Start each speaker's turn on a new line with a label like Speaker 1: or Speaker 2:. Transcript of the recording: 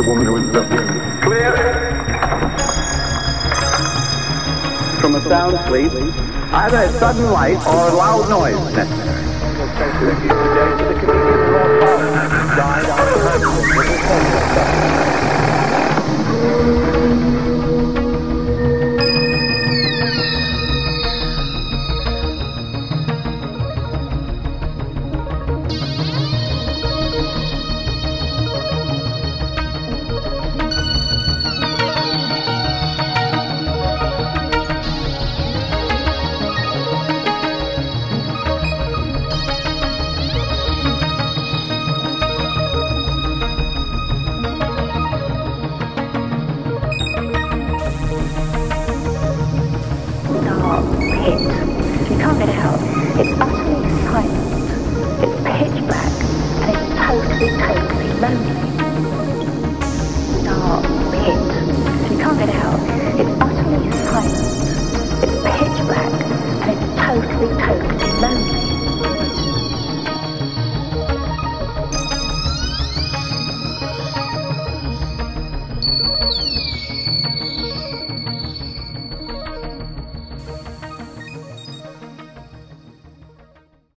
Speaker 1: woman who was built.
Speaker 2: Clear.
Speaker 1: From a sound sleep, either a sudden light or a loud noise necessary.
Speaker 3: hit. You can't get out. It's utterly silent. It's pitch black, and it's totally, totally lonely.
Speaker 4: Dark pit. You can't get out. It's utterly silent. It's pitch black.